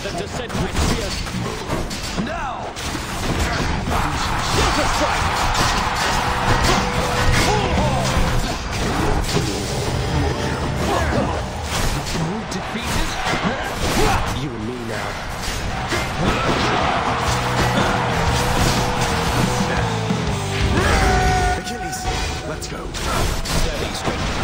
that was sent by Spears. Now! Delta Strike! You and me now. Achilles, let's go. Steady strength.